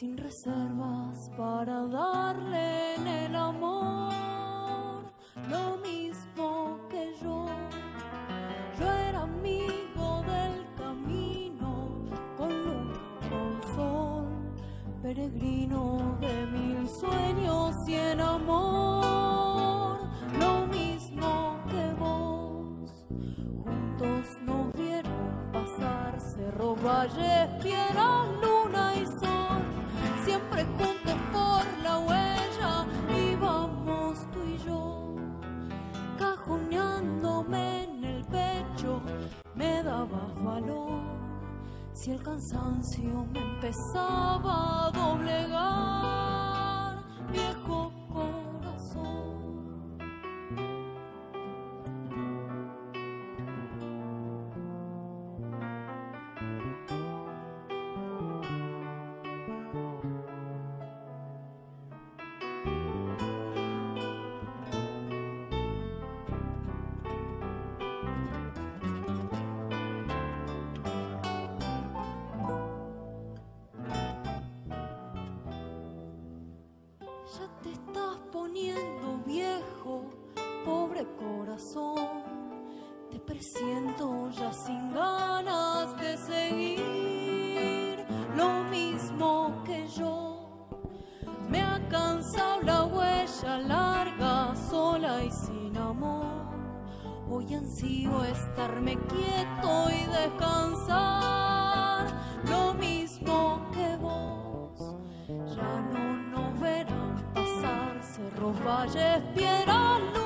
sin reservas para darle en el amor lo mismo que yo. Yo era amigo del camino con luna, con sol, peregrino de mil sueños y en amor, lo mismo que vos. Juntos nos vieron pasar cerros, valles, piedras, luna y sol, siempre juntos por la huella íbamos tú y yo cajoneándome en el pecho, me dabas valor. Si el cansancio me empezaba a doblegar, Te presiento ya sin ganas de seguir lo mismo que yo. Me ha cansado la huella larga, sola y sin amor. Hoy ansío estarme quieto y descansar lo mismo que vos. Ya no nos verán pasar cerros, valles, piedras